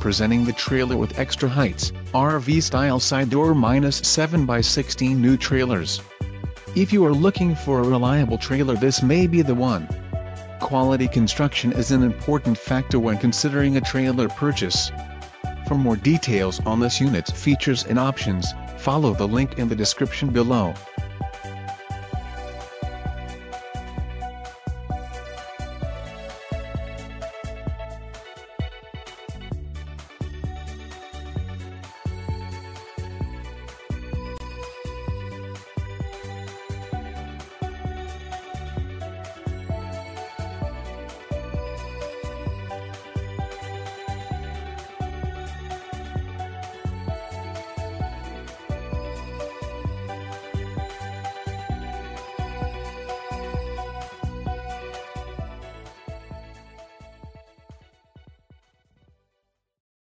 presenting the trailer with extra heights, RV style side door minus 7x16 new trailers. If you are looking for a reliable trailer this may be the one. Quality construction is an important factor when considering a trailer purchase. For more details on this unit's features and options, follow the link in the description below.